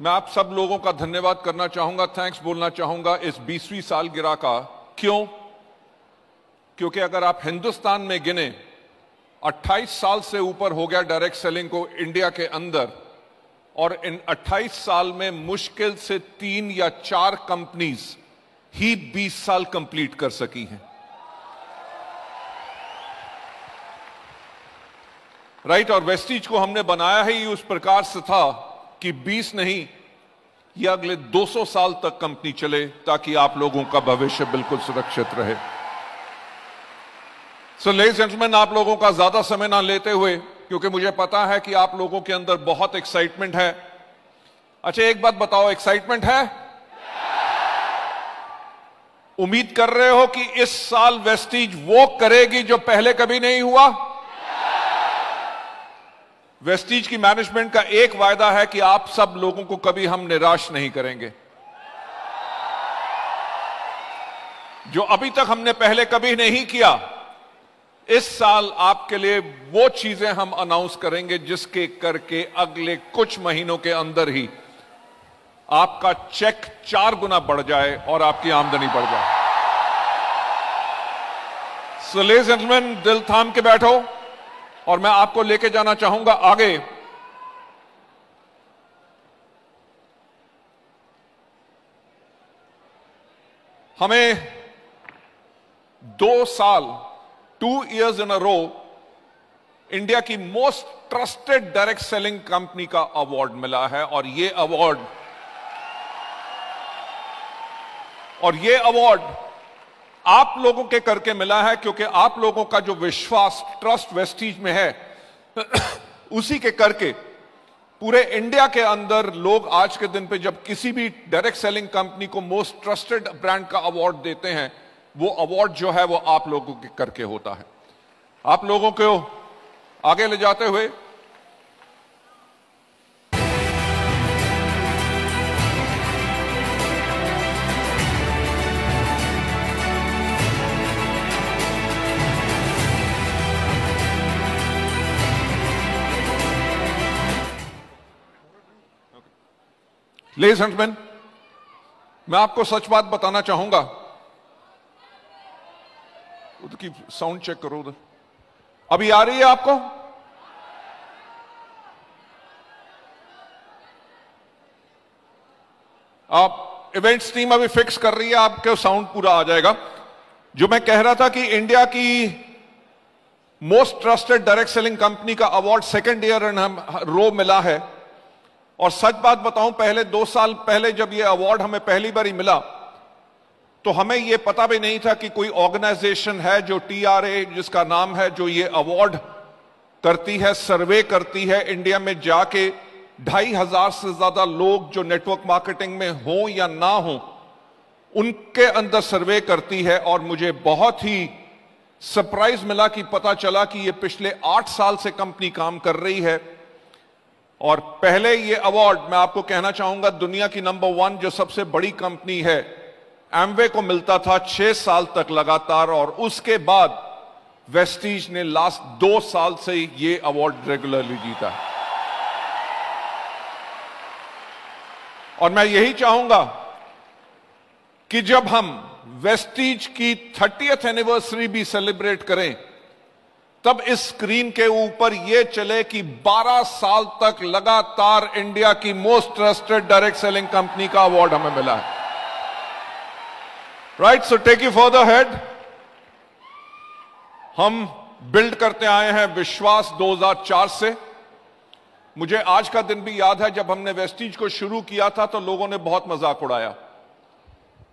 मैं आप सब लोगों का धन्यवाद करना चाहूँगा थैंक्स बोलना चाहूँगा इस बीसवीं साल गिरा का। क्यों? क्योंकि अगर आप हिंदुस्तान में गिने 28 साल से ऊपर हो गया डायरेक्ट सेलिंग को इंडिया के अंदर, और इन 28 साल में मुश्किल से तीन या चार कंपनीज़ ही 20 साल कंप्लीट कर सकी हैं। राइट और वेस्टीज को हमने बनाया ही उस प्रकार से था। कि 20 नहीं, ये अगले 200 साल तक कंपनी चले ताकि आप लोगों का भविष्य बिल्कुल सुरक्षित रहे। सो ले जेंटलमैन आप लोगों का ज़्यादा समय ना लेते हुए, क्योंकि मुझे पता है कि आप लोगों के अंदर बहुत एक्साइटमेंट है। अच्छा एक बात बताओ एक्साइटमेंट है? उम्मीद कर रहे हो कि इस साल वेस्टीज वो करेगी जो पहले कभी नहीं हुआ? वेस्टीज की मैनेजमेंट का एक वायदा है कि आप सब लोगों को कभी हम निराश नहीं करेंगे। जो अभी तक हमने पहले कभी नहीं किया, इस साल आपके लिए वो चीज़ें हम अनाउंस करेंगे जिसके करके अगले कुछ महीनों के अंदर ही आपका चेक चार गुना बढ़ जाए और आपकी आमदनी बढ़ जाए। सो जेंटलमैन दिल थाम के बैठो। और मैं आपको लेके जाना चाहूँगा आगे। हमें दो साल two years in a row India की most trusted direct selling company का अवार्ड मिला है और ये अवार्ड और ये अवार्ड आप लोगों के करके मिला है, क्योंकि आप लोगों का जो विश्वास ट्रस्ट वेस्टीज में है, उसी के करके पूरे इंडिया के अंदर लोग आज के दिन पे जब किसी भी डायरेक्ट सेलिंग कंपनी को मोस्ट ट्रस्टेड ब्रांड का अवार्ड देते हैं, वो अवार्ड जो है वो आप लोगों के करके होता है। आप लोगों को आगे ले जाते हुए लेडीज़ मैं आपको सच बात बताना चाहूँगा। उधर की साउंड चेक करो उधर। अभी आ रही है आपको? आप इवेंट्स टीम अभी फिक्स कर रही है, आपके साउंड पूरा आ जाएगा। जो मैं कह रहा था कि इंडिया की most trusted direct selling company का अवार्ड सेकेंड ईयर रो मिला है। और सच बात बताऊँ, पहले दो साल पहले जब यह अवार्ड हमें पहली बार ही मिला तो हमें यह पता भी नहीं था कि कोई ऑर्गेनाइजेशन है जो टीआरए जिसका नाम है, जो ये अवार्ड करती है सर्वे करती है इंडिया में जाके ढाई हज़ार से ज़्यादा लोग जो नेटवर्क मार्केटिंग में हो या ना हो, उनके अंदर सर्वे करती है और मुझे बहुत ही सरप्राइज़ मिला कि पता चला कि ये पिछले आठ साल से कंपनी काम कर रही है। और पहले ये अवार्ड मैं आपको कहना चाहूँगा, दुनिया की नंबर वन जो सबसे बड़ी कंपनी है एमवे को मिलता था छह साल तक लगातार और उसके बाद वेस्टीज ने लास्ट दो साल से ये अवार्ड रेगुलरली जीता है। और मैं यही चाहूँगा कि जब हम वेस्टीज की थर्टियथ एनिवर्सरी भी सेलिब्रेट करें तब इस स्क्रीन के ऊपर यह चले कि 12 साल तक लगातार इंडिया की most trusted direct selling company का अवार्ड हमें मिला है। Right so take you for the head हम बिल्ड करते आए हैं विश्वास 2004 से। मुझे आज का दिन भी याद है जब हमने वेस्टीज को शुरू किया था तो लोगों ने बहुत मज़ाक उड़ाया।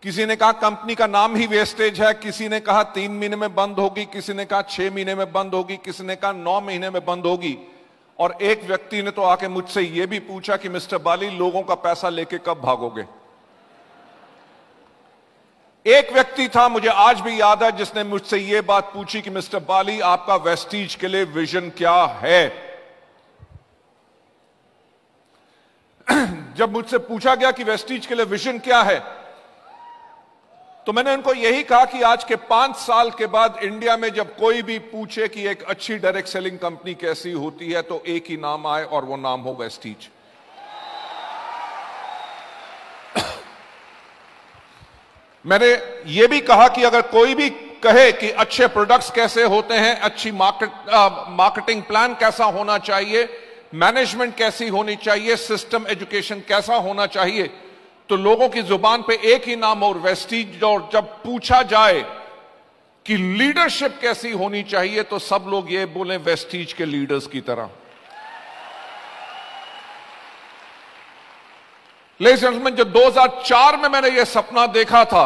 किसी ने कहा कंपनी का नाम ही वेस्टेज है, किसी ने कहा तीन महीने में बंद होगी, किसी ने कहा छह महीने में बंद होगी, किसी ने कहा नौ महीने में बंद होगी। और एक व्यक्ति ने तो आके मुझसे यह भी पूछा कि, मिस्टर बाली, लोगों का पैसा लेके कब भागोगे? एक व्यक्ति था, मुझे आज भी याद है, जिसने मुझसे यह बात पूछी कि, मिस्टर बाली, आपका वेस्टीज के लिए विजन क्या है? जब मुझसे पूछा गया कि वेस्टीज के लिए विजन क्या है तो मैंने उनको यही कहा कि आज के पाँच साल के बाद इंडिया में जब कोई भी पूछे कि एक अच्छी डायरेक्ट सेलिंग कंपनी कैसी होती है तो एक ही नाम आए और वो नाम हो वेस्टीज मैंने ये भी कहा कि अगर कोई भी कहे कि अच्छे प्रोडक्ट्स कैसे होते हैं, अच्छी मार्केट मार्केटिंग प्लान कैसा होना चाहिए मैनेजमेंट कैसी होनी चाहिए सिस्टम एजुकेशन कैसा होना चाहिए तो लोगों की ज़ुबान पे एक ही नाम और वेस्टीज और जब पूछा जाए कि लीडरशिप कैसी होनी चाहिए तो सब लोग ये बोले वेस्टीज के लीडर्स की तरह। लेकिन जो 2004 में मैंने ये सपना देखा था,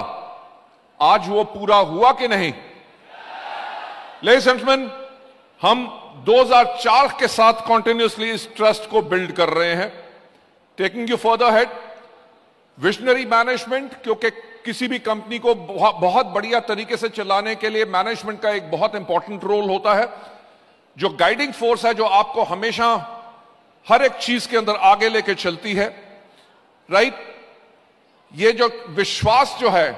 आज वो पूरा हुआ कि नहीं? लेकिन हम 2004 के साथ कॉन्टिन्यूसली इस ट्रस्ट को बिल्ड कर रहे हैं। Taking you for the head visionary management क्योंकि किसी भी कंपनी को बहुत बढ़िया तरीके से चलाने के लिए मैनेजमेंट का एक बहुत इंपॉर्टेंट रोल होता है। जो गाइडिंग फोर्स है, जो आपको हमेशा हर एक चीज़ के अंदर आगे लेके चलती है राइट ये जो विश्वास जो है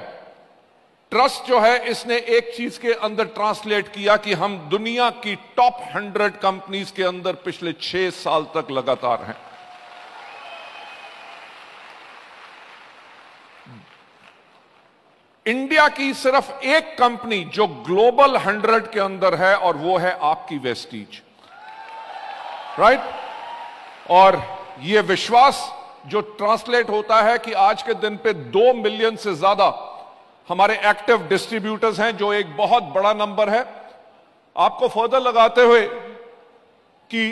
ट्रस्ट जो है, इसने एक चीज़ के अंदर ट्रांसलेट किया कि हम दुनिया की टॉप हंड्रेड कंपनीज़ के अंदर पिछले छह साल तक लगातार हैं। इंडिया की सिर्फ़ एक कंपनी जो ग्लोबल हंड्रेड के अंदर है और वो है आपकी वेस्टीज। राइट और ये विश्वास जो ट्रांसलेट होता है कि आज के दिन पे दो मिलियन से ज़्यादा हमारे एक्टिव डिस्ट्रीब्यूटर्स हैं, जो एक बहुत बड़ा नंबर है, आपको फर्दर लगाते हुए कि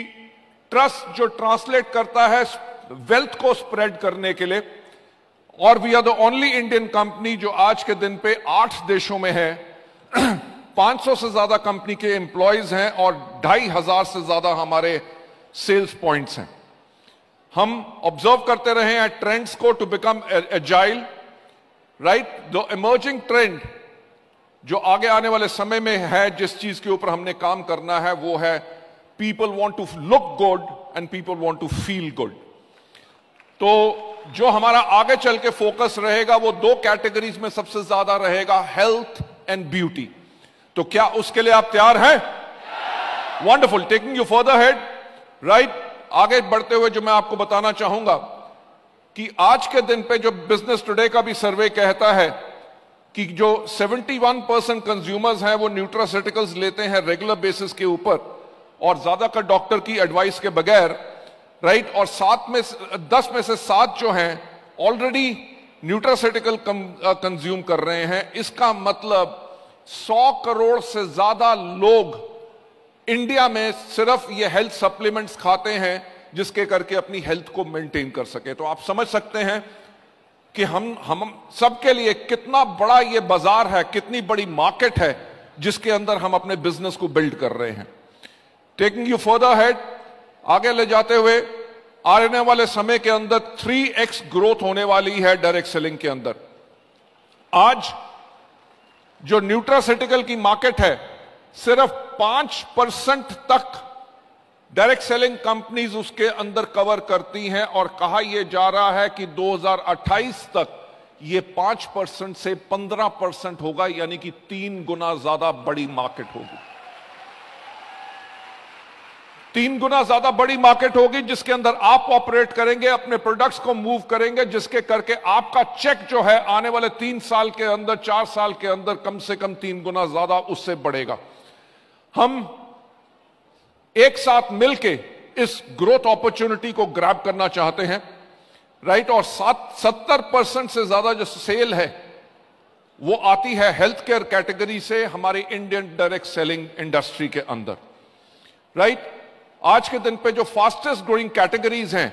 ट्रस्ट जो ट्रांसलेट करता है, वेल्थ को स्प्रेड करने के लिए और we are the only Indian company जो आज के दिन पे आठ देशों में है। 500 से ज़्यादा कंपनी के एम्प्लॉयज़ हैं और ढाई हज़ार से ज़्यादा हमारे सेल्स पॉइंट्स हैं। हम ऑब्ज़र्व करते रहे हैं ट्रेंड्स को to become agile right the emerging trend जो आगे आने वाले समय में है, जिस चीज़ के ऊपर हमने काम करना है, वो है people want to look good and people want to feel good तो जो हमारा आगे चल के फोकस रहेगा, वो दो कैटेगरीज में सबसे ज़्यादा रहेगा, हेल्थ एंड ब्यूटी। तो क्या उसके लिए आप तैयार हैं? Wonderful taking you for head right आगे बढ़ते हुए जो मैं आपको बताना चाहूँगा कि आज के दिन पे जो बिज़नेस टुडे का भी सर्वे कहता है कि जो 71 परसेंट कंज्यूमर्स हैं, वो न्यूट्रासिटिकल्स लेते हैं रेगुलर बेसिस के ऊपर और ज़्यादातर डॉक्टर की एडवाइस के बगैर राइट और सात में दस में से सात जो हैं ऑलरेडी न्यूट्रासिटिकल कंज्यूम कर रहे हैं। इसका मतलब सौ करोड़ से ज़्यादा लोग इंडिया में सिर्फ़ ये हेल्थ सप्लीमेंट्स खाते हैं, जिसके करके अपनी हेल्थ को मेंटेन कर सके। तो आप समझ सकते हैं कि हम हम, सबके लिए कितना बड़ा ये बाज़ार है, कितनी बड़ी मार्केट है, जिसके अंदर हम अपने बिज़नेस को बिल्ड कर रहे हैं। टेकिंग यू फर्दर हेड आगे ले जाते हुए आने वाले समय के अंदर थ्री एक्स ग्रोथ होने वाली है डायरेक्ट सेलिंग के अंदर। आज जो न्यूट्रासिटिकल की मार्केट है, सिर्फ़ पाँच परसेंट तक डायरेक्ट सेलिंग कंपनीज़ उसके अंदर कवर करती हैं और कहा यह जा रहा है कि 2028 तक ये पाँच परसेंट से पंद्रह परसेंट होगा, यानी कि तीन गुना ज़्यादा बड़ी मार्केट होगी। तीन गुना ज़्यादा बड़ी मार्केट होगी जिसके अंदर आप ऑपरेट करेंगे, अपने प्रोडक्ट्स को मूव करेंगे, जिसके करके आपका चेक जो है आने वाले तीन साल के अंदर, चार साल के अंदर कम से कम तीन गुना ज़्यादा उससे बढ़ेगा। हम एक साथ मिलके इस ग्रोथ अपॉर्चुनिटी को ग्रैब करना चाहते हैं राइट और सात, सत्तर परसेंट से ज़्यादा जो सेल है, वो आती है हेल्थ केयर कैटेगरी से हमारी इंडियन डायरेक्ट सेलिंग इंडस्ट्री के अंदर राइट आज के दिन पे जो फास्टेस्ट ग्रोइंग कैटेगरीज हैं,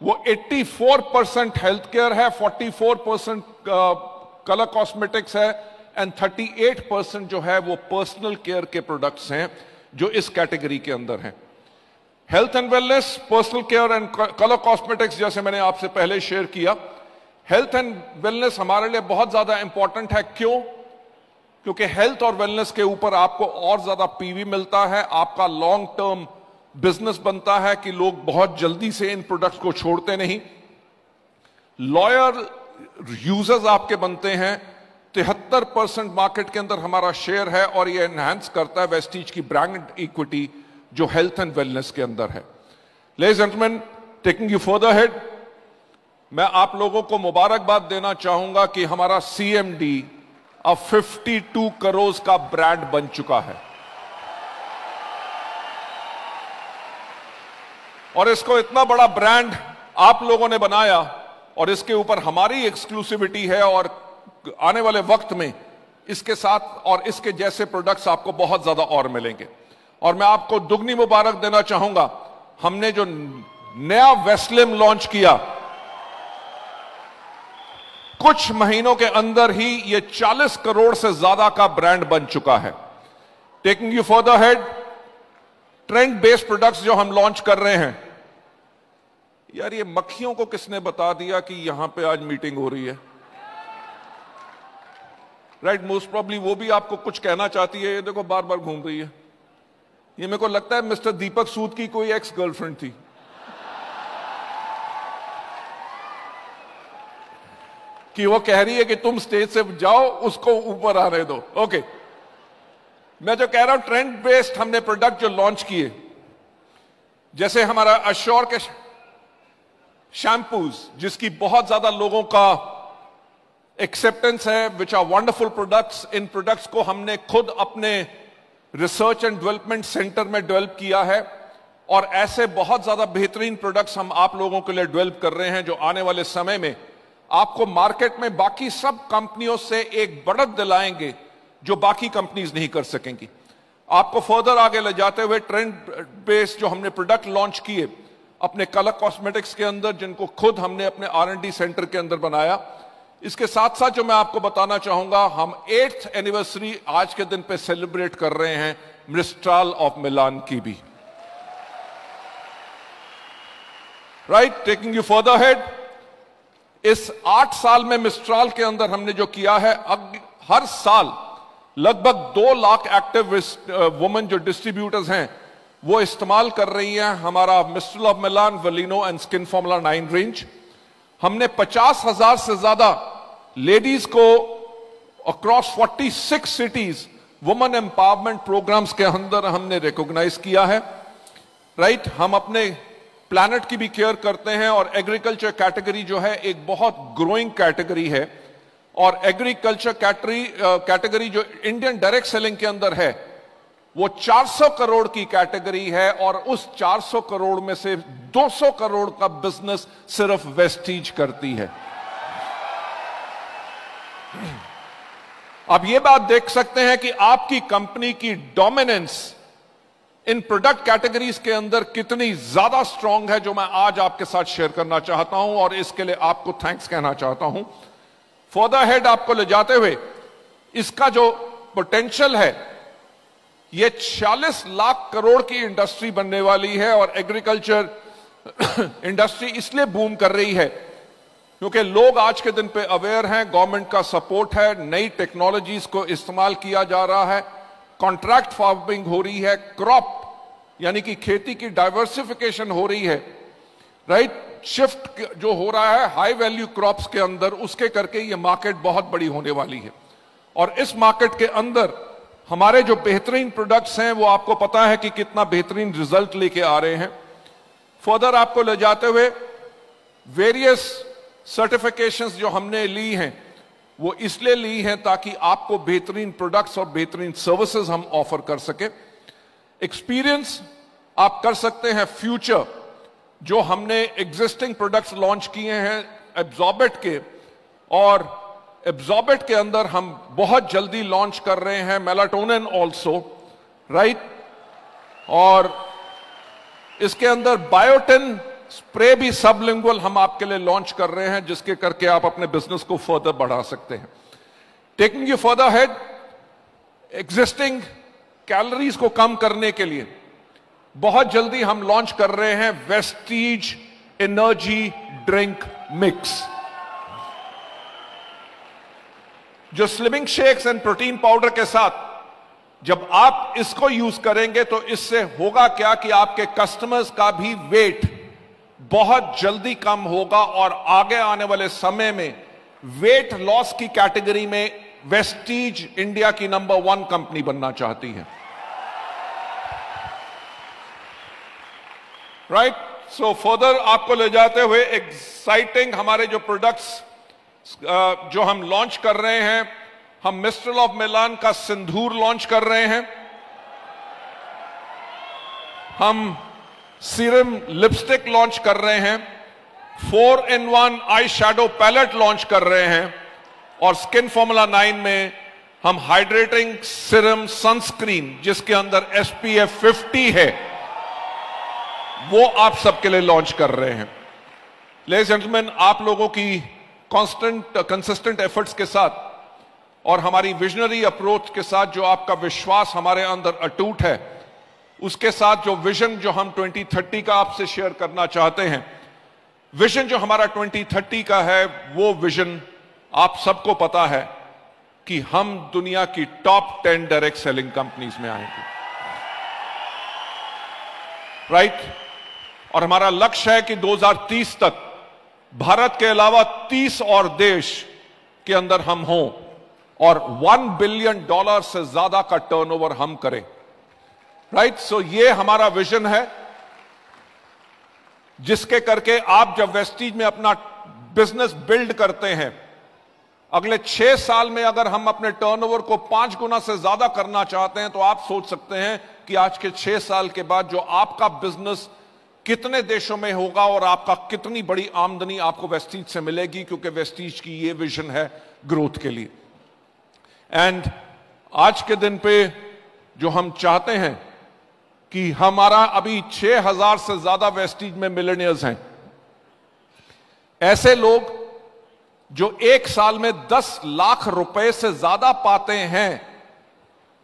वो 84 परसेंट हेल्थ केयर है 44 परसेंट कलर कॉस्मेटिक्स है एंड 38 परसेंट जो है वो पर्सनल केयर के प्रोडक्ट्स हैं, जो इस कैटेगरी के अंदर हैं। Health and wellness personal care and colour cosmetics जैसे मैंने आपसे पहले शेयर किया। हेल्थ एंड वेलनेस हमारे लिए बहुत ज़्यादा इंपॉर्टेंट है। क्यों? क्योंकि हेल्थ और वेलनेस के ऊपर आपको और ज़्यादा पीवी मिलता है, आपका लॉन्ग टर्म बिज़नेस बनता है कि लोग बहुत जल्दी से इन प्रोडक्ट्स को छोड़ते नहीं। लॉयर यूज़र्स आपके बनते हैं। तिहत्तर परसेंट मार्केट के अंदर हमारा शेयर है और ये एनहांस करता है वेस्टीज की ब्रांड इक्विटी जो हेल्थ एंड वेलनेस के अंदर है। ले gentleman taking you further head मैं आप लोगों को मुबारकबाद देना चाहूँगा कि हमारा सीएमडी अब 52 करोड़ का ब्रांड बन चुका है। और इसको इतना बड़ा ब्रांड आप लोगों ने बनाया और इसके ऊपर हमारी एक्सक्लूसिविटी है और आने वाले वक्त में इसके साथ और इसके जैसे प्रोडक्ट्स आपको बहुत ज़्यादा और मिलेंगे। और मैं आपको दुगनी मुबारक देना चाहूँगा। हमने जो नया वेस्लिम लॉन्च किया, कुछ महीनों के अंदर ही ये 40 करोड़ से ज़्यादा का ब्रांड बन चुका है। Taking you for the head trend based products जो हम लॉन्च कर रहे हैं। यार, ये मक्खियों को किसने बता दिया कि यहाँ पे आज मीटिंग हो रही है? राइट मोस्ट प्रॉब्ली वो भी आपको कुछ कहना चाहती है, ये देखो बार बार घूम रही है। ये मेरे को लगता है मिस्टर दीपक सूद की कोई एक्स गर्लफ्रेंड थी। कि वो कह रही है कि तुम स्टेज से जाओ, उसको ऊपर आने दो। ओके मैं जो कह रहा हूँ ट्रेंड बेस्ड हमने प्रोडक्ट जो लॉन्च किए, जैसे हमारा अश्योर के शैम्पूज जिसकी बहुत ज़्यादा लोगों का एक्सेप्टेंस है विच आर वंडरफुल प्रोडक्ट्स इन प्रोडक्ट्स को हमने खुद अपने रिसर्च एंड डेवलपमेंट सेंटर में डेवलप किया है, और ऐसे बहुत ज़्यादा बेहतरीन प्रोडक्ट्स हम आप लोगों के लिए डेवलप कर रहे हैं जो आने वाले समय में आपको मार्केट में बाकी सब कंपनियों से एक बढ़त दिलाएँगे। जो बाकी कंपनीज़ नहीं कर सकेंगी। आपको फर्दर आगे ले जाते हुए ट्रेंड बेस्ड जो हमने प्रोडक्ट लॉन्च किए, अपने कलर कॉस्मेटिक्स के अंदर, जिनको खुद हमने अपने आरएनडी सेंटर के अंदर बनाया। इसके साथ साथ जो मैं आपको बताना चाहूँगा, हम एट्थ एनिवर्सरी आज के दिन पे सेलिब्रेट कर रहे हैं मिस्ट्राल ऑफ़ मिलान की भी। Right taking you further head इस आठ साल में मिस्ट्राल के अंदर हमने जो किया है हर साल लगभग दो लाख एक्टिव वुमेन जो डिस्ट्रीब्यूटर्स हैं, वो इस्तेमाल कर रही हैं हमारा Mistral of Milan वलीनो and skin formula nine range हमने पचास हज़ार से ज़्यादा लेडीज़ को across 46 cities women empowerment programmes के अंदर हमने रिकॉग्नाइज किया है। Right right? हम अपने प्लैनेट की भी केयर करते हैं और एग्रीकल्चर कैटेगरी जो है एक बहुत ग्रोइंग कैटेगरी है। और एग्रीकल्चर कैटरी कैटेगरी जो इंडियन डायरेक्ट सेलिंग के अंदर है, वो 400 करोड़ की कैटेगरी है और उस 400 करोड़ में से 200 करोड़ का बिज़नेस सिर्फ़ वेस्टीज करती है। अब यह बात देख सकते हैं कि आपकी कंपनी की डोमिनेंस इन प्रोडक्ट कैटेगरीज के अंदर कितनी ज़्यादा स्ट्रांग है, जो मैं आज आपके साथ शेयर करना चाहता हूँ और इसके लिए आपको थैंक्स कहना चाहता हूँ। फॉर हेड आपको ले जाते हुए, इसका जो पोटेंशियल है, ये 40 लाख करोड़ की इंडस्ट्री बनने वाली है और एग्रीकल्चर इंडस्ट्री इसलिए बूम कर रही है क्योंकि लोग आज के दिन पे अवेयर हैं गवर्नमेंट का सपोर्ट है, नई टेक्नोलॉजीज़ को इस्तेमाल किया जा रहा है कॉन्ट्रैक्ट फ़ार्मिंग हो रही है क्रॉप यानी कि खेती की डाइवर्सिफिकेशन हो रही है राइट शिफ्ट जो हो रहा है हाई वैल्यू क्रॉप्स के अंदर, उसके करके ये मार्केट बहुत बड़ी होने वाली है। और इस मार्केट के अंदर, हमारे जो बेहतरीन प्रोडक्ट्स हैं, वो आपको पता है कि कितना बेहतरीन रिज़ल्ट लेके आ रहे हैं। फर्दर आपको ले जाते हुए वेरियस सर्टिफिकेशंस जो हमने ली हैं, वो इसलिए ली हैं ताकि आपको बेहतरीन प्रोडक्ट्स और बेहतरीन सर्विसेज़ हम ऑफ़र कर सके। एक्सपीरियंस आप कर सकते हैं फ्यूचर जो हमने एग्जिस्टिंग प्रोडक्ट्स लॉन्च किए हैं एब्जॉर्बेट के, और एब्जॉर्बेट के अंदर हम बहुत जल्दी लॉन्च कर रहे हैं मेलाटोनिन ऑल्सो राइट और इसके अंदर बायोटिन स्प्रे भी सबलिंगुअल हम आपके लिए लॉन्च कर रहे हैं, जिसके करके आप अपने बिज़नेस को फर्दर बढ़ा सकते हैं। Taking you further head existing calories को कम करने के लिए बहुत जल्दी हम लॉन्च कर रहे हैं वेस्टीज एनर्जी ड्रिंक मिक्स जो slimming shakes and protein powder के साथ जब आप इसको यूज़ करेंगे तो इससे होगा क्या कि आपके कस्टमर्स का भी वेट बहुत जल्दी कम होगा और आगे आने वाले समय में वेट लॉस की कैटेगरी में वेस्टीज इंडिया की नंबर वन कंपनी बनना चाहती है। राइट सो फर्दर आपको ले जाते हुए एक्साइटिंग हमारे जो प्रोडक्ट्स जो हम लॉन्च कर रहे हैं, हम मिस्ट्रल ऑफ़ मिलान का सिंदूर लॉन्च कर रहे हैं। हम सीरम लिपस्टिक लॉन्च कर रहे हैं। Four in one eye shadow palette launch कर रहे हैं। और स्किन फॉर्मूला नाइन में हम हाइड्रेटिंग सिरम सनस्क्रीन जिसके अंदर एसपीएफ 50 है। वो आप सबके लिए लॉन्च कर रहे हैं लेडीज़ जेंटलमैन आप लोगों की कांस्टेंट कंसिस्टेंट एफर्ट्स के साथ और हमारी विजनरी अप्रोच के साथ जो आपका विश्वास हमारे अंदर अटूट है, उसके साथ जो विजन जो हम 2030 का आपसे शेयर करना चाहते हैं विजन जो हमारा 2030 का है, वो विजन आप सबको पता है कि हम दुनिया की top ten direct selling companies में आएँगे राइट right? और हमारा लक्ष्य है कि 2030 तक भारत के अलावा 30 और देश के अंदर हम हों और 1 बिलियन डॉलर से ज़्यादा का टर्नओवर हम करें। राइट सो so, ये हमारा विजन है, जिसके करके आप जब वेस्टीज में अपना बिज़नेस बिल्ड करते हैं, अगले छह साल में अगर हम अपने टर्नओवर को पाँच गुना से ज़्यादा करना चाहते हैं तो आप सोच सकते हैं कि आज के छह साल के बाद जो आपका बिज़नेस कितने देशों में होगा और आपका कितनी बड़ी आमदनी आपको वेस्टीज से मिलेगी, क्योंकि वेस्टीज की ये विजन है ग्रोथ के लिए। एंड आज के दिन पे जो हम चाहते हैं कि हमारा अभी 6000 से ज़्यादा वेस्टीज में मिलेनियर्स हैं। ऐसे लोग जो एक साल में 10 लाख रुपए से ज़्यादा पाते हैं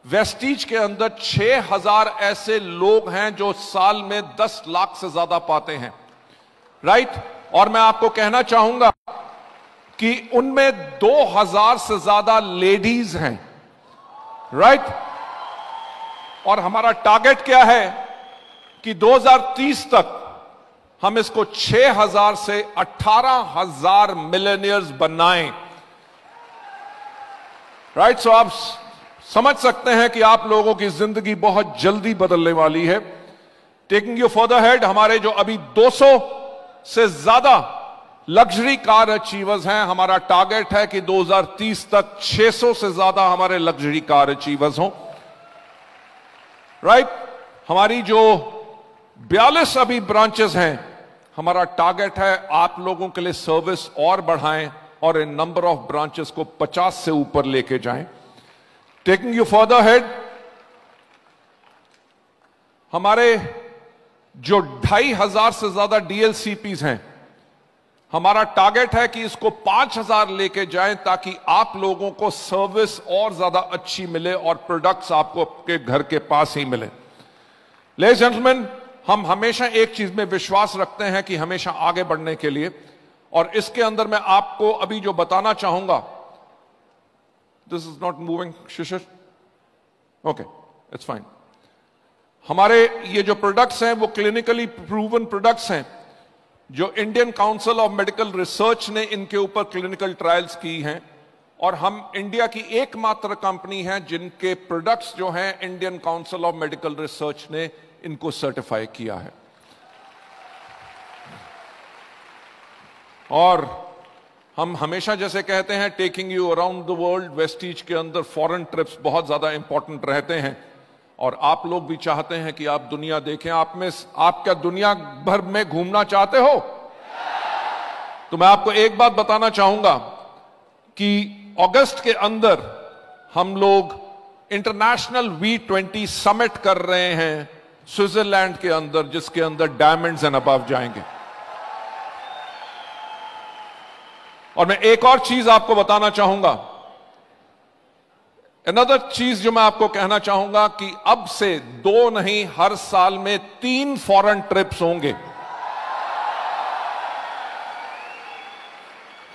वेस्टीज के अंदर 6000 ऐसे लोग हैं जो साल में 10 लाख से ज़्यादा पाते हैं। राइट और मैं आपको कहना चाहूँगा कि उनमें 2000 से ज़्यादा लेडीज़ हैं। राइट और हमारा टारगेट क्या है कि 2030 तक हम इसको 6000 से 18000 मिलेनियर्स बनाएँ। राइट सो आप समझ सकते हैं कि आप लोगों की ज़िंदगी बहुत जल्दी बदलने वाली है। टेकिंग यू फॉर हेड हमारे जो अभी 200 से ज़्यादा लग्जरी कार अचीवर्स हैं, हमारा टारगेट है कि 2030 तक 600 से ज़्यादा हमारे लग्जरी कार अचीवर्स हों। Right right? हमारी जो 42 अभी ब्रांचेस हैं, हमारा टारगेट है आप लोगों के लिए सर्विस और बढ़ाएँ और इन नंबर ऑफ़ ब्रांचेस को 50 से ऊपर लेके जाएँ। टेकिंग यू फर्दर हेड हमारे जो ढाई हज़ार से ज़्यादा डीएलसीपीज हैं, हमारा टारगेट है कि इसको पाँच हज़ार लेके जाएँ ताकि आप लोगों को सर्विस और ज़्यादा अच्छी मिले और प्रोडक्ट्स आपको आपके घर के पास ही मिले। ले जेंटलमैन हम हमेशा एक चीज़ में विश्वास रखते हैं कि हमेशा आगे बढ़ने के लिए, और इसके अंदर मैं आपको अभी जो बताना चाहूँगा this is not moving Shishir okay it's fine हमारे ये जो प्रोडक्ट्स हैं, वो क्लिनिकली प्रूवन प्रोडक्ट्स हैं, जो Indian Council of Medical Research ने इनके ऊपर क्लिनिकल ट्रायल्स की हैं, और हम इंडिया की एकमात्र कंपनी है जिनके प्रोडक्ट्स जो हैं Indian Council of Medical Research ने इनको सर्टिफाई किया है। और हम हमेशा जैसे कहते हैं taking you around the world Vestige के अंदर फॉरेन ट्रिप्स बहुत ज़्यादा इंपॉर्टेंट रहते हैं। और आप लोग भी चाहते हैं कि आप दुनिया देखें, आप में आप क्या दुनिया भर में घूमना चाहते हो? तो मैं आपको एक बात बताना चाहूँगा कि अगस्त के अंदर हम लोग इंटरनेशनल वी ट्वेंटी समिट कर रहे हैं स्विट्जरलैंड के अंदर, जिसके अंदर डायमंड्स एंड अबव जाएँगे। और मैं एक और चीज़ आपको बताना चाहूँगा। अनदर चीज़ जो मैं आपको कहना चाहूँगा कि अब से दो नहीं, हर साल में तीन फॉरेन ट्रिप्स होंगे।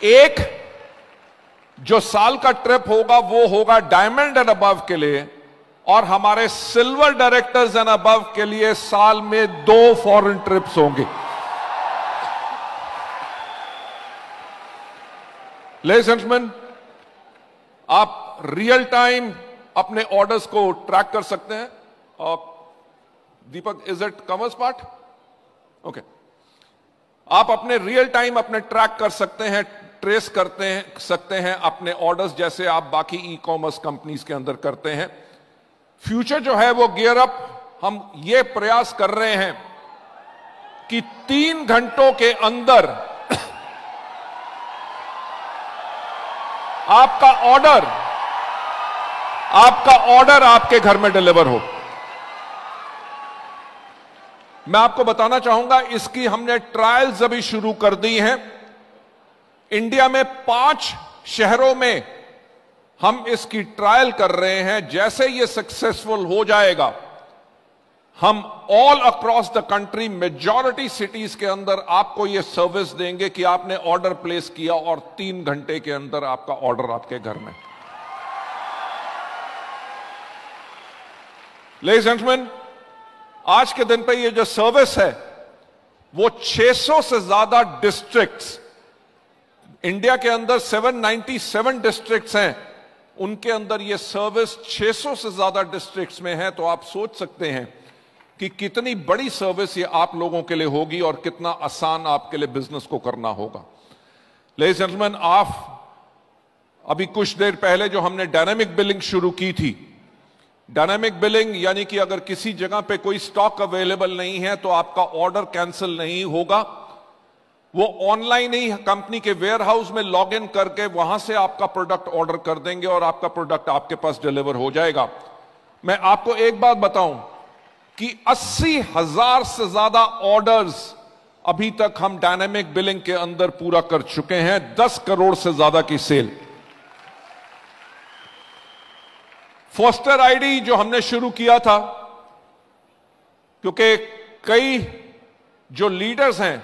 एक, जो साल का ट्रिप होगा, वो होगा डायमंड एंड अबव के लिए, और हमारे सिल्वर डायरेक्टर्स एंड अबव के लिए साल में दो फॉरेन ट्रिप्स होंगे। ले जेंटलमैन आप रियल टाइम अपने ऑर्डर्स को ट्रैक कर सकते हैं। और Deepak is it commerce part okay आप अपने रियल टाइम अपने ट्रैक कर सकते हैं ट्रेस करते हैं, सकते हैं अपने ऑर्डर्स जैसे आप बाकी ई कॉमर्स कंपनीज़ के अंदर करते हैं। फ्यूचर जो है वो गियर अप हम ये प्रयास कर रहे हैं कि तीन घंटों के अंदर आपका ऑर्डर आपका ऑर्डर आपके घर में डिलीवर हो। मैं आपको बताना चाहूँगा, इसकी हमने ट्रायल्स अभी शुरू कर दी हैं। इंडिया में पाँच शहरों में हम इसकी ट्रायल कर रहे हैं। जैसे ये सक्सेसफुल हो जाएगा हम all across the country majority cities के अंदर आपको यह सर्विस देंगे कि आपने ऑर्डर प्लेस किया और तीन घंटे के अंदर आपका ऑर्डर आपके घर में। लेडीज़ जेंटलमैन आज के दिन पे ये जो सर्विस है, वो 600 से ज़्यादा डिस्ट्रिक्ट्स इंडिया के अंदर 797 डिस्ट्रिक्ट्स हैं। उनके अंदर ये सर्विस 600 से ज़्यादा डिस्ट्रिक्ट्स में है तो आप सोच सकते हैं कि कितनी बड़ी सर्विस ये आप लोगों के लिए होगी और कितना आसान आपके लिए बिज़नेस को करना होगा। लेडीज़ जेंटलमैन आप अभी कुछ देर पहले जो हमने डायनेमिक बिलिंग शुरू की थी डायनेमिक बिलिंग यानी कि अगर किसी जगह पे कोई स्टॉक अवेलेबल नहीं है तो आपका ऑर्डर कैंसिल नहीं होगा। वो ऑनलाइन ही कंपनी के वेयर हाउस में लॉग इन करके वहाँ से आपका प्रोडक्ट ऑर्डर कर देंगे और आपका प्रोडक्ट आपके पास डिलीवर हो जाएगा। मैं आपको एक बात बताऊँ कि अस्सी हज़ार से ज़्यादा ऑर्डर्स अभी तक हम डायनेमिक बिलिंग के अंदर पूरा कर चुके हैं। दस करोड़ से ज़्यादा की सेल फोस्टर आईडी जो हमने शुरू किया था, क्योंकि कई जो लीडर्स हैं,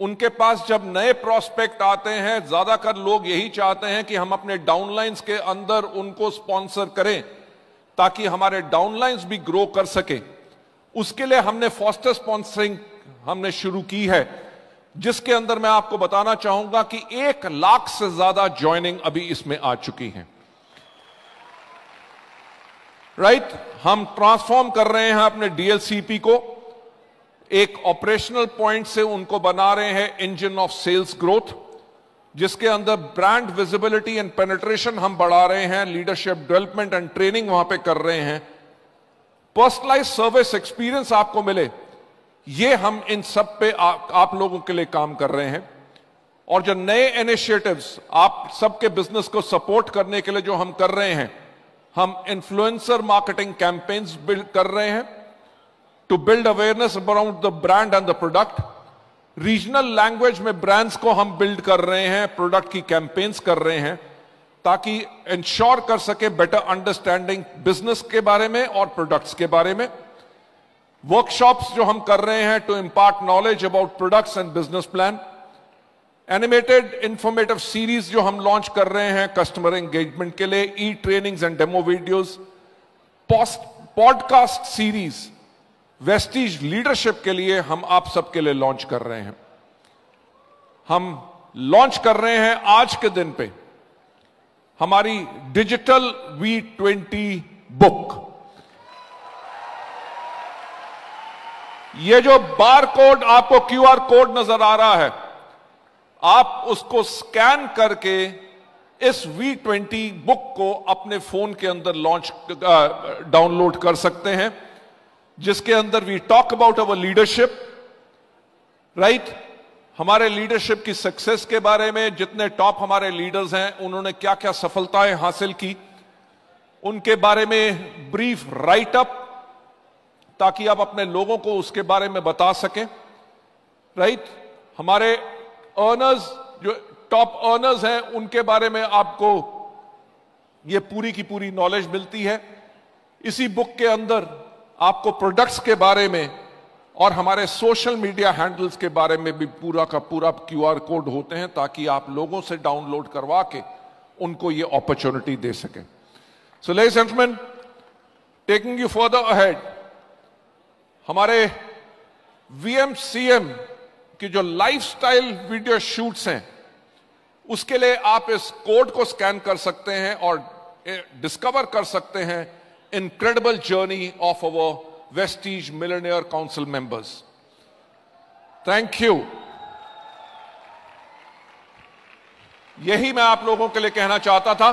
उनके पास जब नए प्रोस्पेक्ट आते हैं, ज़्यादातर लोग यही चाहते हैं कि हम अपने डाउनलाइंस के अंदर उनको स्पॉन्सर करें, ताकि हमारे डाउनलाइंस भी ग्रो कर सके। उसके लिए हमने फॉस्टर स्पॉन्सरिंग हमने शुरू की है, जिसके अंदर मैं आपको बताना चाहूँगा कि एक लाख से ज़्यादा ज्वाइनिंग अभी इसमें आ चुकी है। Right right? हम ट्रांसफॉर्म कर रहे हैं अपने डीएलसीपी को। एक ऑपरेशनल पॉइंट से उनको बना रहे हैं इंजन ऑफ़ सेल्स ग्रोथ जिसके अंदर ब्रांड विजिबिलिटी एंड पेनेट्रेशन हम बढ़ा रहे हैं लीडरशिप डेवलपमेंट एंड ट्रेनिंग वहाँ पे कर रहे हैं। पर्सनलाइज सर्विस एक्सपीरियंस आपको मिले ये हम इन सब पे आ, आप लोगों के लिए काम कर रहे हैं। और जो नए इनिशिएटिव्स आप सबके बिज़नेस को सपोर्ट करने के लिए जो हम कर रहे हैं हम इन्फ्लुएंसर मार्केटिंग कैंपेन्स बिल्ड कर रहे हैं to build awareness about the brand and the product regional language में ब्रांड्स को हम बिल्ड कर रहे हैं प्रोडक्ट की कैंपेन्स कर रहे हैं। ताकि इंश्योर कर सके बेटर अंडरस्टैंडिंग बिज़नेस के बारे में और प्रोडक्ट्स के बारे में। वर्कशॉप्स जो हम कर रहे हैं to impart knowledge about products and business plan animated informative series जो हम लॉन्च कर रहे हैं कस्टमर एंगेजमेंट के लिए e trainings and demo videos podcast series Vestige leadership के लिए हम आप सबके लिए लॉन्च कर रहे हैं। हम लॉन्च कर रहे हैं आज के दिन पे। हमारी डिजिटल वी ट्वेंटी बुक। ये जो बार कोड आपको क्यू आर कोड नज़र आ रहा है, आप उसको स्कैन करके इस वी ट्वेंटी बुक को अपने फ़ोन के अंदर लॉन्च डाउनलोड कर सकते हैं, जिसके अंदर we talk about our leadership, right? हमारे लीडरशिप की सक्सेस के बारे में जितने टॉप हमारे लीडर्स हैं, उन्होंने क्या क्या सफलताएँ हासिल की, उनके बारे में ब्रीफ राइट अप ताकि आप अपने लोगों को उसके बारे में बता सकें राइट हमारे अर्नर्स जो टॉप अर्नर्स हैं, उनके बारे में आपको ये पूरी की पूरी नॉलेज मिलती है। इसी बुक के अंदर आपको प्रोडक्ट्स के बारे में और हमारे सोशल मीडिया हैंडल्स के बारे में भी पूरा का पूरा क्यूआर कोड होते हैं ताकि आप लोगों से डाउनलोड करवा के उनको ये अपॉर्चुनिटी दे सके। सो ले gentleman taking you further ahead हमारे वीएमसीएम की जो लाइफस्टाइल वीडियो शूट्स हैं, उसके लिए आप इस कोड को स्कैन कर सकते हैं और डिस्कवर कर सकते हैं incredible journey of our Vestige Millionaire Council members. Thank you यही मैं आप लोगों के लिए कहना चाहता था